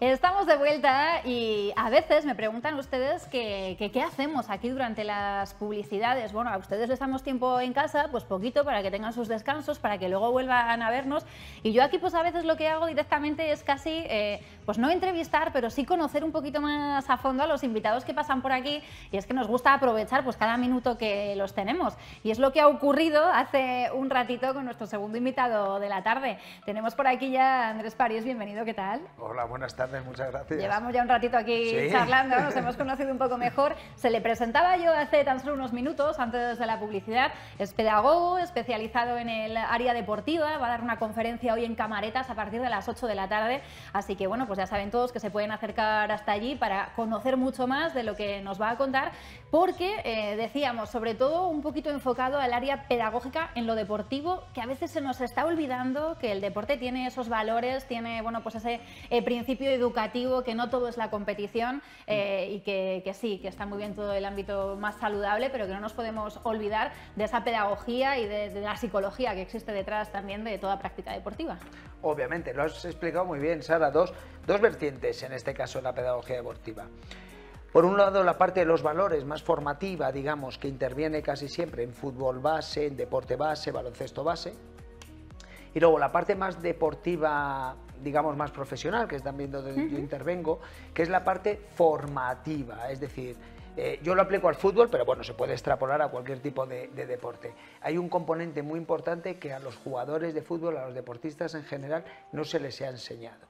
Estamos de vuelta y a veces me preguntan ustedes que, qué hacemos aquí durante las publicidades. Bueno, a ustedes les damos tiempo en casa, pues poquito para que tengan sus descansos, para que luego vuelvan a vernos. Y yo aquí pues a veces lo que hago directamente es casi, eh, pues no entrevistar, pero sí conocer un poquito más a fondo a los invitados que pasan por aquí. Y es que nos gusta aprovechar pues cada minuto que los tenemos. Y es lo que ha ocurrido hace un ratito con nuestro segundo invitado de la tarde. Tenemos por aquí ya a Andrés París, bienvenido, ¿qué tal? Hola, buenas tardes muchas gracias. Llevamos ya un ratito aquí charlando, nos hemos conocido un poco mejor. Se le presentaba yo hace tan solo unos minutos, antes de la publicidad. Es pedagogo, especializado en el área deportiva, va a dar una conferencia hoy en Camaretas a partir de las 8 de la tarde. Así que bueno, pues ya saben todos que se pueden acercar hasta allí para conocer mucho más de lo que nos va a contar, porque eh, decíamos, sobre todo un poquito enfocado al área pedagógica en lo deportivo, que a veces se nos está olvidando que el deporte tiene esos valores, tiene bueno, pues ese eh, principio educativo, que no todo es la competición eh, y que, sí, que está muy bien todo el ámbito más saludable, pero que no nos podemos olvidar de esa pedagogía y de, la psicología que existe detrás también de toda práctica deportiva. Obviamente, lo has explicado muy bien, Sara, dos, dos vertientes en este caso en la pedagogía deportiva. Por un lado, la parte de los valores más formativa, digamos, que interviene casi siempre en fútbol base, en deporte base, baloncesto base. Y luego la parte más deportiva digamos, más profesional, que es también donde yo intervengo, que es la parte formativa, es decir, eh, yo lo aplico al fútbol, pero bueno, se puede extrapolar a cualquier tipo de, deporte. Hay un componente muy importante que a los jugadores de fútbol, a los deportistas en general, no se les ha enseñado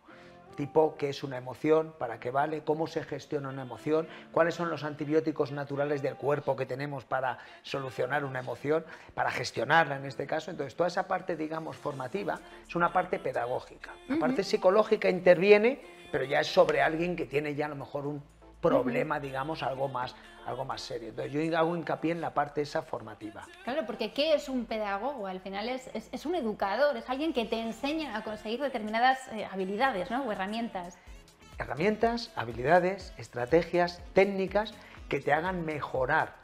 tipo qué es una emoción, para qué vale, cómo se gestiona una emoción, cuáles son los antibióticos naturales del cuerpo que tenemos para solucionar una emoción, para gestionarla en este caso. Entonces, toda esa parte, digamos, formativa es una parte pedagógica. La parte psicológica interviene, pero ya es sobre alguien que tiene ya a lo mejor un problema, digamos, algo más, algo más serio. Entonces yo hago hincapié en la parte esa formativa. Claro, porque ¿qué es un pedagogo? Al final es, es, un educador, es alguien que te enseña a conseguir determinadas eh, habilidades ¿no? o herramientas. Herramientas, habilidades, estrategias, técnicas que te hagan mejorar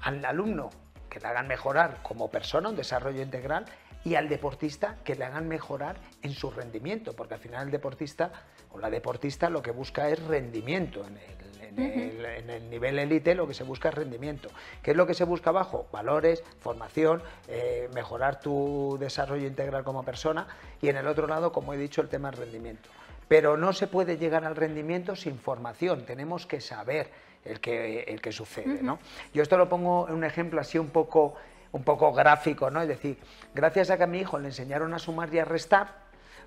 al alumno, que le hagan mejorar como persona, un desarrollo integral, y al deportista que le hagan mejorar en su rendimiento, porque al final el deportista o la deportista lo que busca es rendimiento en el en, el, nivel élite lo que se busca es rendimiento. ¿Qué es lo que se busca abajo? Valores, formación, eh, mejorar tu desarrollo integral como persona y en el otro lado, como he dicho, el tema del rendimiento. Pero no se puede llegar al rendimiento sin formación, tenemos que saber el que, el que sucede. ¿no? Yo esto lo pongo en un ejemplo así un poco, un poco gráfico, ¿no? es decir, gracias a que a mi hijo le enseñaron a sumar y a restar,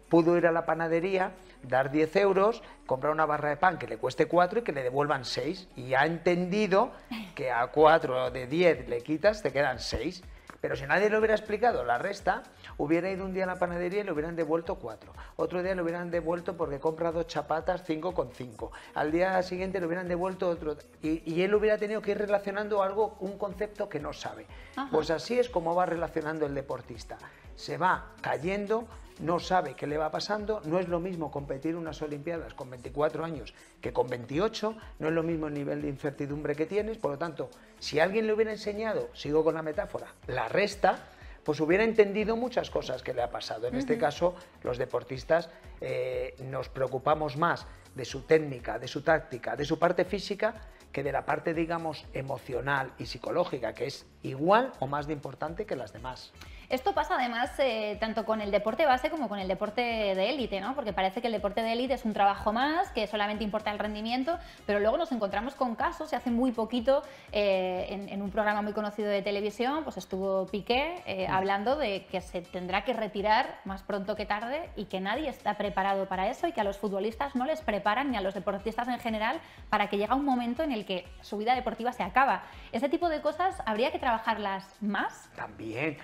pudo ir a la panadería, dar 10 euros, comprar una barra de pan que le cueste 4 y que le devuelvan 6. Y ha entendido que a 4 de 10 le quitas, te quedan 6. Pero si nadie le hubiera explicado la resta, hubiera ido un día a la panadería y le hubieran devuelto 4. Otro día le hubieran devuelto porque compra dos chapatas 5 con 5. Al día siguiente le hubieran devuelto otro. Y, él hubiera tenido que ir relacionando algo, un concepto que no sabe. Pues así es como va relacionando el deportista. Se va cayendo no sabe qué le va pasando, no es lo mismo competir unas Olimpiadas con 24 años que con 28, no es lo mismo el nivel de incertidumbre que tienes, por lo tanto, si alguien le hubiera enseñado, sigo con la metáfora, la resta, pues hubiera entendido muchas cosas que le ha pasado. En este caso, los deportistas eh, nos preocupamos más de su técnica, de su táctica, de su parte física, que de la parte, digamos, emocional y psicológica, que es igual o más de importante que las demás. Esto pasa además eh, tanto con el deporte base como con el deporte de élite, ¿no? porque parece que el deporte de élite es un trabajo más, que solamente importa el rendimiento, pero luego nos encontramos con casos, se hace muy poquito eh, en, un programa muy conocido de televisión, pues estuvo Piqué eh, mm. hablando de que se tendrá que retirar más pronto que tarde y que nadie está preparado para eso y que a los futbolistas no les preparan ni a los deportistas en general para que llega un momento en el que su vida deportiva se acaba. Ese tipo de cosas habría que trabajarlas más. También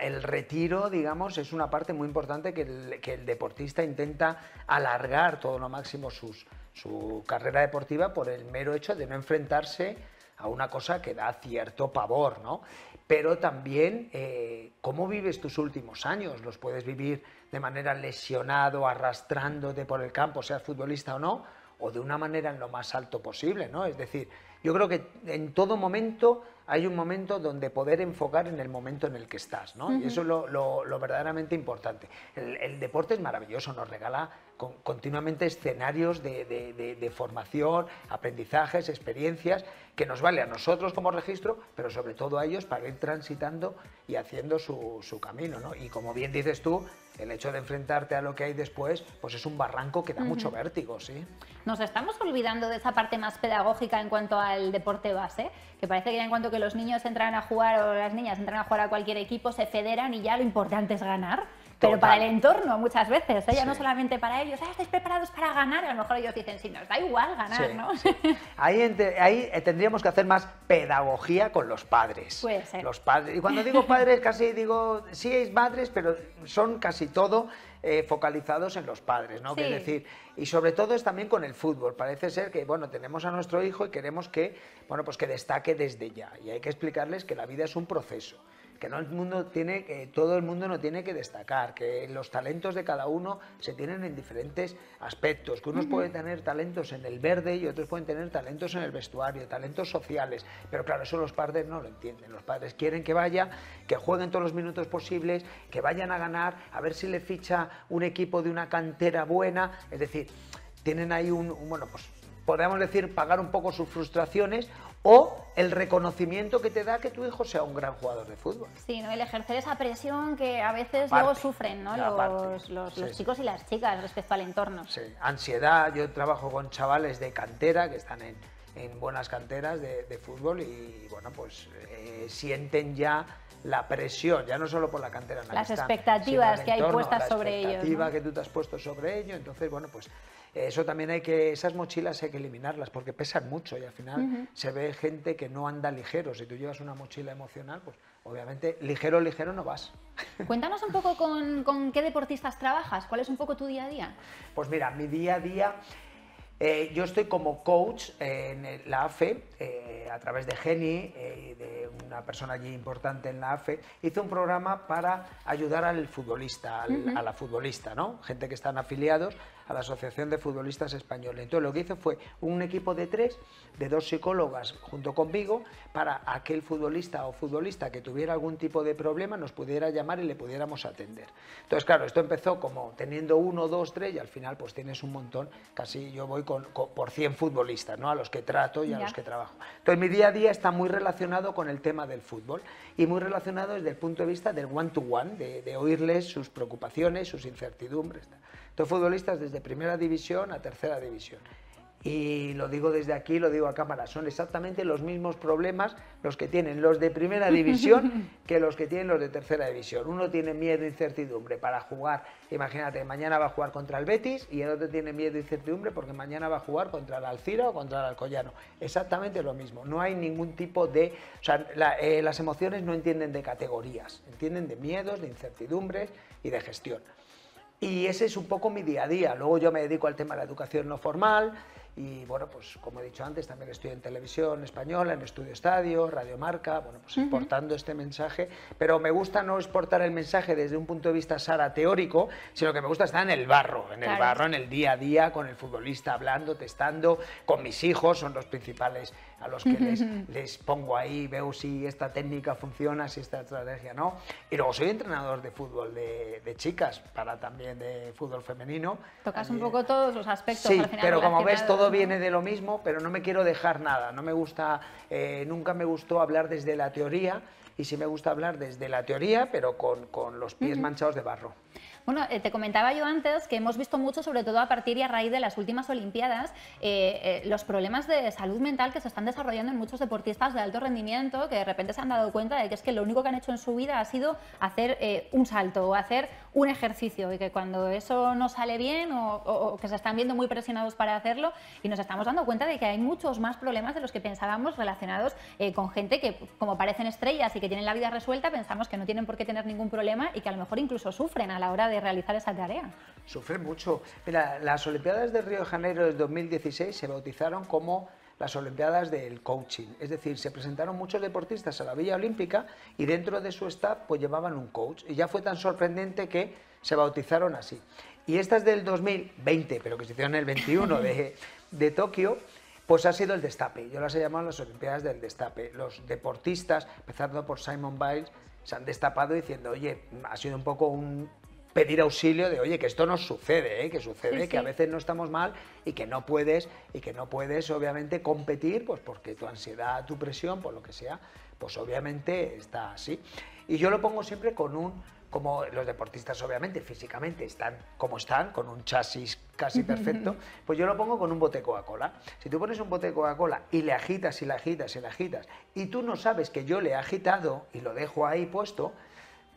el retiro, digamos, es una parte muy importante que el, deportista intenta alargar todo lo máximo su carrera deportiva por el mero hecho de no enfrentarse a una cosa que da cierto pavor, ¿no? Pero también eh, cómo vives tus últimos años, los puedes vivir de manera lesionado, arrastrándote por el campo, seas futbolista o no, o de una manera en lo más alto posible, ¿no? Es decir, yo creo que en todo momento hay un momento donde poder enfocar en el momento en el que estás, ¿no? Y eso es lo, verdaderamente importante. El, deporte es maravilloso, nos regala continuamente escenarios de, formación, aprendizajes, experiencias, que nos vale a nosotros como registro, pero sobre todo a ellos para ir transitando y haciendo su, su camino, ¿no? Y como bien dices tú, el hecho de enfrentarte a lo que hay después, pues es un barranco que da mucho vértigo, ¿sí? Nos estamos olvidando de esa parte más pedagógica en cuanto al deporte base, que parece que en cuanto que los niños entran a jugar o las niñas entran a jugar a cualquier equipo, se federan y ya lo importante es ganar pero para el entorno muchas veces, ¿eh? ya no solamente para ellos, ah, estáis preparados para ganar, a lo mejor ellos dicen, sí, nos da igual ganar, ¿no? Ahí, ahí eh, tendríamos que hacer más pedagogía con los padres. Puede ser. Los padres. Y cuando digo padres, casi digo, sí es madres, pero son casi todo eh, focalizados en los padres, ¿no? Es decir, y sobre todo es también con el fútbol. Parece ser que, bueno, tenemos a nuestro hijo y queremos que, bueno, pues que destaque desde ya. Y hay que explicarles que la vida es un proceso que no el mundo tiene que todo el mundo no tiene que destacar, que los talentos de cada uno se tienen en diferentes aspectos, que unos pueden tener talentos en el verde y otros pueden tener talentos en el vestuario, talentos sociales, pero claro, eso los padres no lo entienden. Los padres quieren que vaya, que jueguen todos los minutos posibles, que vayan a ganar, a ver si le ficha un equipo de una cantera buena, es decir, tienen ahí un, un bueno, pues podríamos decir, pagar un poco sus frustraciones o el reconocimiento que te da que tu hijo sea un gran jugador de fútbol. Sí, ¿no? el ejercer esa presión que a veces luego sufren ¿no? los, chicos y las chicas respecto al entorno. Sí, ansiedad, yo trabajo con chavales de cantera que están en, buenas canteras de, fútbol y bueno, pues eh, sienten ya la presión, ya no solo por la cantera en Las expectativas que hay puestas sobre ellos. La expectativa que tú te has puesto sobre ello, entonces bueno, pues eso también hay que, esas mochilas hay que eliminarlas porque pesan mucho y al final se ve gente que no anda ligero. Si tú llevas una mochila emocional, pues obviamente ligero, ligero no vas. Cuéntanos un poco con, qué deportistas trabajas, cuál es un poco tu día a día. Pues mira, mi día a día eh, yo estoy como coach en la AFE, eh, a través de Geni, eh, de una persona allí importante en la AFE, hice un programa para ayudar al futbolista, a la futbolista, ¿no? Gente que están afiliados a la Asociación de Futbolistas Españoles. Entonces lo que hice fue un equipo de tres, de dos psicólogas junto conmigo, para aquel futbolista o futbolista que tuviera algún tipo de problema nos pudiera llamar y le pudiéramos atender. Entonces, claro, esto empezó como teniendo uno, dos, tres y al final pues tienes un montón, casi yo voy con, por 100 futbolistas, ¿no? A los que trato y a los que trabajo. Entonces mi día a día está muy relacionado con el tema del fútbol y muy relacionado desde el punto de vista del one-to-one, de, de oírles sus preocupaciones, sus incertidumbres. Entonces, futbolistas desde primera división a tercera división. Y lo digo desde aquí, lo digo a cámara, son exactamente los mismos problemas los que tienen los de primera división que los que tienen los de tercera división. Uno tiene miedo e incertidumbre para jugar, imagínate, mañana va a jugar contra el Betis y el otro tiene miedo e incertidumbre porque mañana va a jugar contra el Alcira o contra el Alcoyano. Exactamente lo mismo, no hay ningún tipo de... O sea, eh, las emociones no entienden de categorías, entienden de miedos, de incertidumbres y de gestión. Y ese es un poco mi día a día. Luego yo me dedico al tema de la educación no formal y bueno, pues como he dicho antes, también estoy en televisión española, en Estudio Estadio, Radio Marca, bueno, pues exportando este mensaje, pero me gusta no exportar el mensaje desde un punto de vista Sara teórico, sino que me gusta estar en el barro, en el barro, en el día a día, con el futbolista, hablando, testando, con mis hijos, son los principales a los que les, pongo ahí, veo si esta técnica funciona, si esta estrategia no. Y luego soy entrenador de fútbol de, chicas, para también de fútbol femenino. Tocas un poco todos los aspectos. Sí, pero como ves, todo viene de lo mismo, pero no me quiero dejar nada. No me gusta, eh, nunca me gustó hablar desde la teoría y sí me gusta hablar desde la teoría, pero con, con los pies manchados de barro. Bueno, eh, te comentaba yo antes que hemos visto mucho, sobre todo a partir y a raíz de las últimas Olimpiadas, eh, eh, los problemas de salud mental que se están desarrollando en muchos deportistas de alto rendimiento que de repente se han dado cuenta de que es que lo único que han hecho en su vida ha sido hacer un salto o hacer un ejercicio y que cuando eso no sale bien o, que se están viendo muy presionados para hacerlo y nos estamos dando cuenta de que hay muchos más problemas de los que pensábamos relacionados con gente que como parecen estrellas y que tienen la vida resuelta, pensamos que no tienen por qué tener ningún problema y que a lo mejor incluso sufren a la hora de realizar esa tarea. Sufre mucho. Mira, las Olimpiadas de Río de Janeiro del 2016 se bautizaron como las Olimpiadas del Coaching. Es decir, se presentaron muchos deportistas a la Villa Olímpica y dentro de su staff pues llevaban un coach. Y ya fue tan sorprendente que se bautizaron así. Y estas del 2020, pero que se hicieron el 21 de, de Tokio, Pues ha sido el destape. Yo las he llamado las Olimpiadas del destape. Los deportistas, empezando por Simon Biles, se han destapado diciendo, oye, ha sido un poco un pedir auxilio de, oye, que esto nos sucede, ¿eh? que sucede, que a veces no estamos mal y que no puedes, y que no puedes, obviamente, competir, pues porque tu ansiedad, tu presión, por lo que sea, pues obviamente está así. Y yo lo pongo siempre con un, como los deportistas obviamente físicamente están como están, con un chasis casi perfecto, pues yo lo pongo con un bote Coca-Cola. Si tú pones un bote Coca-Cola y le agitas y le agitas y le agitas, y tú no sabes que yo le he agitado y lo dejo ahí puesto,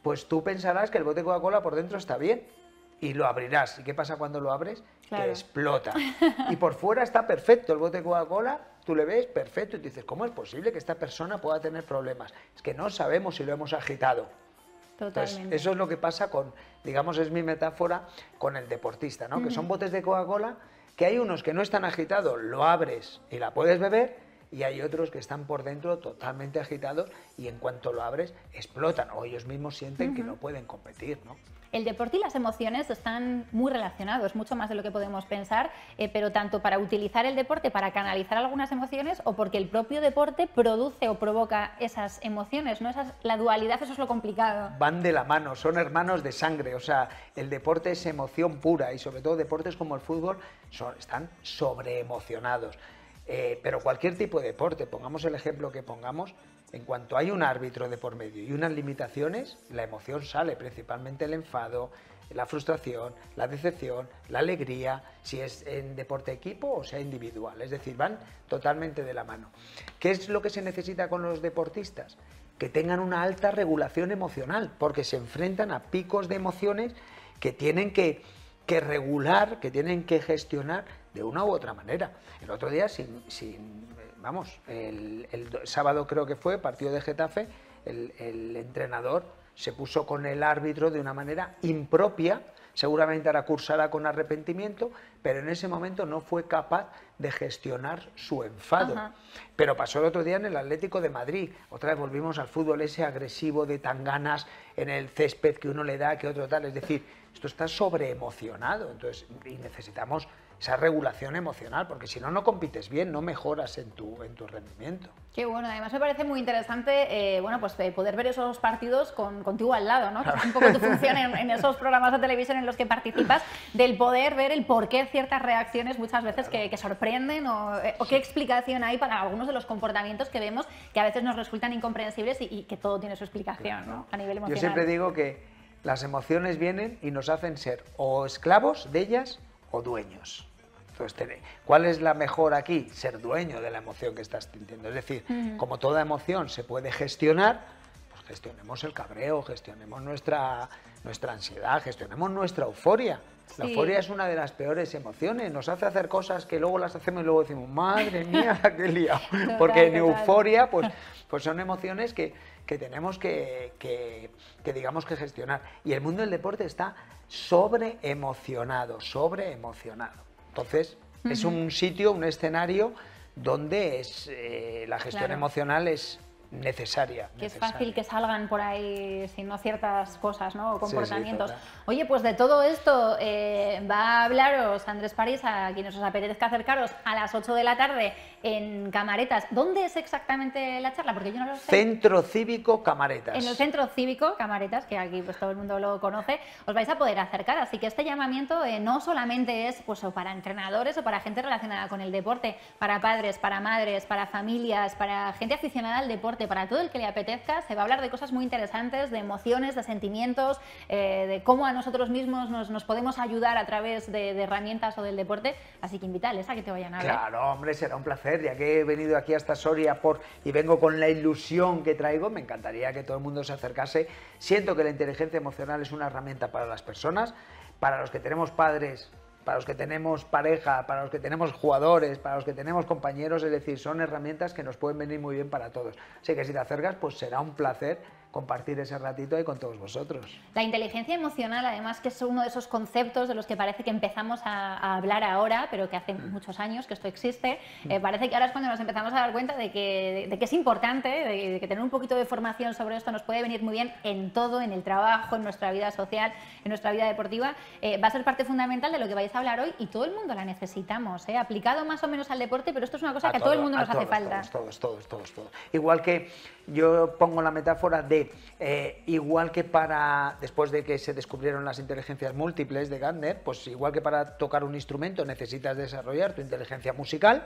pues tú pensarás que el bote Coca-Cola por dentro está bien y lo abrirás. ¿Y qué pasa cuando lo abres? Que explota. Y por fuera está perfecto el bote Coca-Cola, tú le ves perfecto y te dices, ¿cómo es posible que esta persona pueda tener problemas? Es que no sabemos si lo hemos agitado. Totalmente. eso es lo que pasa con, digamos, es mi metáfora con el deportista, ¿no? Que son botes de Coca-Cola, que hay unos que no están agitados, lo abres y la puedes beber, y hay otros que están por dentro totalmente agitados y en cuanto lo abres explotan o ellos mismos sienten que no pueden competir. ¿no? El deporte y las emociones están muy relacionados, mucho más de lo que podemos pensar, eh, pero tanto para utilizar el deporte para canalizar algunas emociones o porque el propio deporte produce o provoca esas emociones, ¿no? Esa la dualidad, eso es lo complicado. Van de la mano, son hermanos de sangre, o sea, el deporte es emoción pura y sobre todo deportes como el fútbol son, están sobreemocionados. Eh, pero cualquier tipo de deporte, pongamos el ejemplo que pongamos, en cuanto hay un árbitro de por medio y unas limitaciones, la emoción sale, principalmente el enfado, la frustración, la decepción, la alegría, si es en deporte equipo o sea individual. Es decir, van totalmente de la mano. ¿Qué es lo que se necesita con los deportistas? Que tengan una alta regulación emocional, porque se enfrentan a picos de emociones que tienen que, que regular, que tienen que gestionar de una u otra manera. El otro día, sin, vamos, el, sábado creo que fue, partido de Getafe, el, entrenador se puso con el árbitro de una manera impropia, seguramente ahora cursará con arrepentimiento, pero en ese momento no fue capaz de gestionar su enfado. Pero pasó el otro día en el Atlético de Madrid, otra vez volvimos al fútbol ese agresivo de tan ganas en el césped que uno le da, que otro tal, es decir, esto está sobreemocionado, entonces, y necesitamos esa regulación emocional, porque si no, no compites bien, no mejoras en tu, en tu rendimiento. Qué bueno, además me parece muy interesante eh, bueno, pues, eh, poder ver esos partidos con, contigo al lado, ¿no? es un poco tu función en, esos programas de televisión en los que participas, del poder ver el por qué ciertas reacciones muchas veces que, sorprenden eh, o, qué explicación hay para algunos de los comportamientos que vemos que a veces nos resultan incomprensibles y, que todo tiene su explicación ¿no? a nivel emocional. Yo siempre digo que las emociones vienen y nos hacen ser o esclavos de ellas o dueños. Entonces, ¿cuál es la mejor aquí? Ser dueño de la emoción que estás sintiendo. Es decir, como toda emoción se puede gestionar, pues gestionemos el cabreo, gestionemos nuestra, nuestra ansiedad, gestionemos nuestra euforia. La euforia es una de las peores emociones, nos hace hacer cosas que luego las hacemos y luego decimos, madre mía, qué liado. Porque en euforia, pues, pues son emociones que, tenemos que, que, digamos, que gestionar. Y el mundo del deporte está sobreemocionado, sobreemocionado. Entonces, es un sitio, un escenario donde es, eh, la gestión emocional es necesaria. Que es fácil que salgan por ahí sin no ciertas cosas ¿no? o comportamientos. Oye, pues de todo esto eh, va a hablaros Andrés París, a quienes os apetezca acercaros a las 8 de la tarde en Camaretas. ¿Dónde es exactamente la charla? Porque yo no lo sé. Centro Cívico Camaretas. En el Centro Cívico Camaretas, que aquí pues todo el mundo lo conoce, os vais a poder acercar. Así que este llamamiento eh, no solamente es pues, para entrenadores o para gente relacionada con el deporte, para padres, para madres, para familias, para gente aficionada al deporte para todo el que le apetezca. Se va a hablar de cosas muy interesantes, de emociones, de sentimientos, eh, de cómo a nosotros mismos nos, podemos ayudar a través de, herramientas o del deporte. Así que invítales a que te vayan a ver. Claro, hombre, será un placer. Ya que he venido aquí hasta Soria por, y vengo con la ilusión que traigo, me encantaría que todo el mundo se acercase. Siento que la inteligencia emocional es una herramienta para las personas, para los que tenemos padres para los que tenemos pareja, para los que tenemos jugadores, para los que tenemos compañeros, es decir, son herramientas que nos pueden venir muy bien para todos. Así que si te acercas, pues será un placer compartir ese ratito ahí con todos vosotros. La inteligencia emocional, además, que es uno de esos conceptos de los que parece que empezamos a, hablar ahora, pero que hace mm. muchos años que esto existe, mm. eh, parece que ahora es cuando nos empezamos a dar cuenta de que, de, que es importante, de, que tener un poquito de formación sobre esto nos puede venir muy bien en todo, en el trabajo, en nuestra vida social, en nuestra vida deportiva. Eh, va a ser parte fundamental de lo que vais a hablar hoy y todo el mundo la necesitamos, ¿eh? aplicado más o menos al deporte, pero esto es una cosa que a todo, el mundo nos hace falta. Todos, todos, todos, todos. Igual que yo pongo la metáfora de, eh, igual que para, después de que se descubrieron las inteligencias múltiples de Gardner, pues igual que para tocar un instrumento necesitas desarrollar tu inteligencia musical,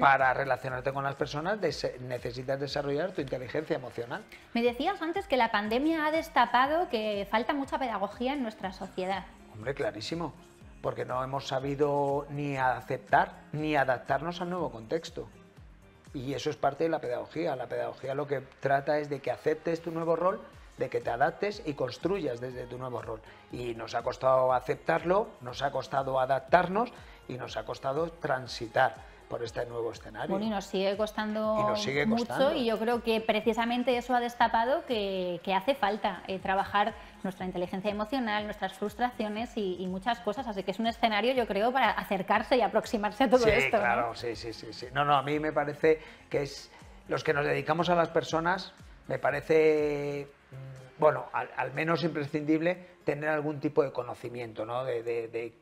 para relacionarte con las personas necesitas desarrollar tu inteligencia emocional. Me decías antes que la pandemia ha destapado que falta mucha pedagogía en nuestra sociedad. Hombre, clarísimo, porque no hemos sabido ni aceptar ni adaptarnos al nuevo contexto. Y eso es parte de la pedagogía. La pedagogía lo que trata es de que aceptes tu nuevo rol, de que te adaptes y construyas desde tu nuevo rol. Y nos ha costado aceptarlo, nos ha costado adaptarnos y nos ha costado transitar por este nuevo escenario. Bueno, y nos sigue costando mucho y yo creo que precisamente eso ha destapado que, hace falta eh, trabajar nuestra inteligencia emocional, nuestras frustraciones y, muchas cosas. Así que es un escenario, yo creo, para acercarse y aproximarse a todo esto. Claro, sí, sí, sí, sí. No, no, a mí me parece que es los que nos dedicamos a las personas, me parece bueno, al, menos imprescindible tener algún tipo de conocimiento, ¿no? De,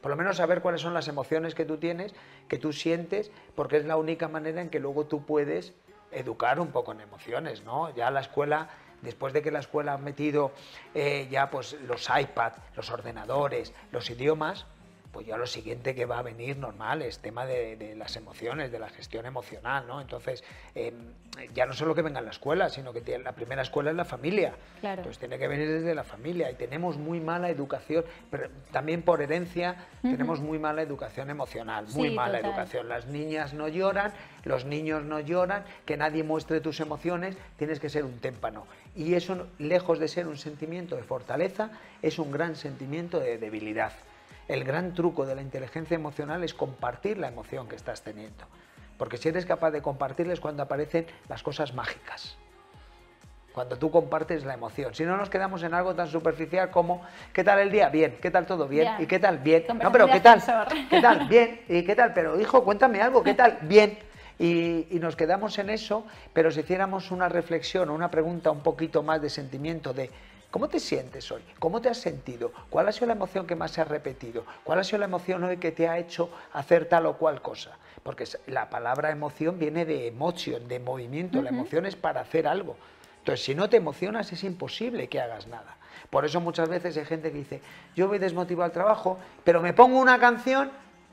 por lo menos saber cuáles son las emociones que tú tienes, que tú sientes, porque es la única manera en que luego tú puedes educar un poco en emociones, ¿no? Ya la escuela, después de que la escuela ha metido eh, ya pues los iPad, los ordenadores, los idiomas, pues ya lo siguiente que va a venir normal es tema de, las emociones, de la gestión emocional, ¿no? Entonces, em, ya no solo que venga en la escuela, sino que la primera escuela es la familia. Claro. Entonces tiene que venir desde la familia y tenemos muy mala educación, pero también por herencia tenemos muy mala educación emocional, muy mala educación. Las niñas no lloran, los niños no lloran, que nadie muestre tus emociones, tienes que ser un témpano. Y eso, lejos de ser un sentimiento de fortaleza, es un gran sentimiento de debilidad. El gran truco de la inteligencia emocional es compartir la emoción que estás teniendo. Porque si eres capaz de compartirles cuando aparecen las cosas mágicas. Cuando tú compartes la emoción. Si no nos quedamos en algo tan superficial como ¿qué tal el día? Bien. ¿Qué tal todo? Bien. ¿Y qué tal? Bien. No, pero ¿qué tal? ¿Qué tal? Bien. ¿Y qué tal? Pero hijo, cuéntame algo. ¿Qué tal? Bien. Y, y, nos quedamos en eso, pero si hiciéramos una reflexión o una pregunta un poquito más de sentimiento de ¿Cómo te sientes hoy? ¿Cómo te has sentido? ¿Cuál ha sido la emoción que más se ha repetido? ¿Cuál ha sido la emoción hoy que te ha hecho hacer tal o cual cosa? Porque la palabra emoción viene de emoción, de movimiento. La emoción es para hacer algo. Entonces, si no te emocionas, es imposible que hagas nada. Por eso muchas veces hay gente que dice, yo voy desmotivado al trabajo, pero me pongo una canción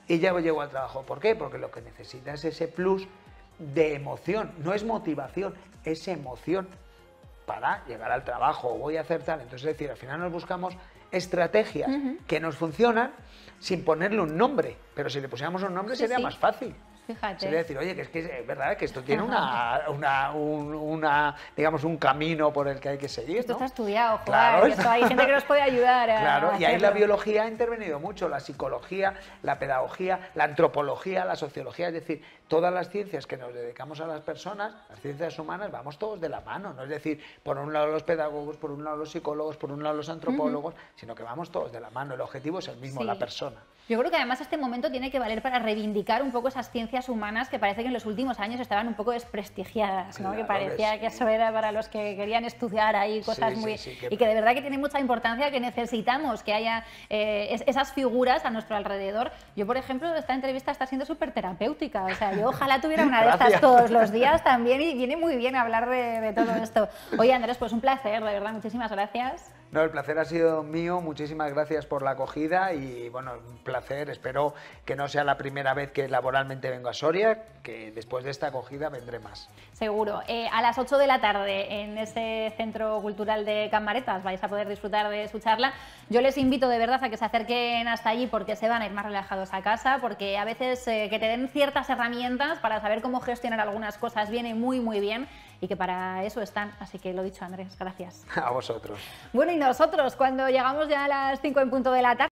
y ya llego al trabajo. ¿Por qué? Porque lo que necesitas es ese plus de emoción. No es motivación, es emoción para llegar al trabajo, voy a hacer tal. Entonces, es decir, al final nos buscamos estrategias que nos funcionan sin ponerle un nombre, pero si le pusiéramos un nombre sería más fácil. Fíjate. Sería decir, oye, que es que es verdad que esto tiene una, una, una, digamos, un camino por el que hay que seguir. Esto está estudiado, claro. hay gente que nos puede ayudar. A claro, y ahí la biología ha intervenido mucho, la psicología, la pedagogía, la antropología, la sociología, es decir, todas las ciencias que nos dedicamos a las personas, las ciencias humanas, vamos todos de la mano, no es decir, por un lado los pedagogos, por un lado los psicólogos, por un lado los antropólogos, sino que vamos todos de la mano, el objetivo es el mismo, la persona. Yo creo que además este momento tiene que valer para reivindicar un poco esas ciencias humanas que parece que en los últimos años estaban un poco desprestigiadas, ¿no? que parecía que eso era para los que querían estudiar ahí cosas muy... Y que de verdad que tiene mucha importancia que necesitamos que haya eh, esas figuras a nuestro alrededor. Yo, por ejemplo, esta entrevista está siendo súper terapéutica, o sea, yo ojalá tuviera una de estas todos los días también y viene muy bien hablar de, de todo esto. Oye, Andrés, pues un placer, de verdad, muchísimas gracias. No, el placer ha sido mío, muchísimas gracias por la acogida y bueno, un placer, espero que no sea la primera vez que laboralmente vengo a Soria, que después de esta acogida vendré más. Seguro. Eh, a las 8 de la tarde en ese Centro Cultural de Camaretas vais a poder disfrutar de su charla. Yo les invito de verdad a que se acerquen hasta allí porque se van a ir más relajados a casa, porque a veces eh, que te den ciertas herramientas para saber cómo gestionar algunas cosas viene muy muy bien y que para eso están. Así que lo dicho, Andrés, gracias. A vosotros. Bueno, y nosotros, cuando llegamos ya a las 5 en punto de la tarde,